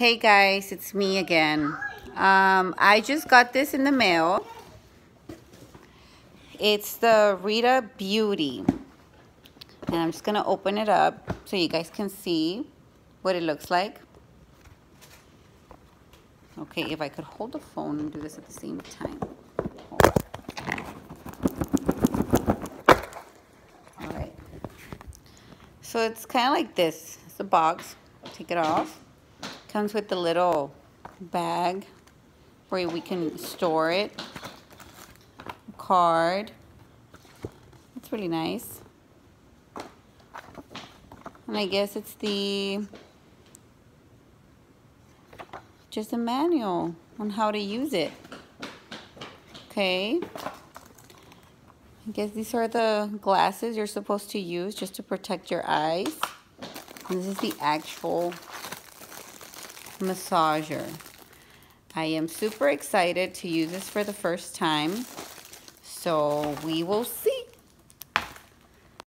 Hey guys, it's me again. Um, I just got this in the mail. It's the Rita Beauty. And I'm just gonna open it up so you guys can see what it looks like. Okay, if I could hold the phone and do this at the same time. All right. So it's kind of like this. It's a box. Take it off. Comes with the little bag where we can store it. Card. It's really nice. And I guess it's the just a manual on how to use it. Okay. I guess these are the glasses you're supposed to use just to protect your eyes. And this is the actual massager. I am super excited to use this for the first time. So we will see.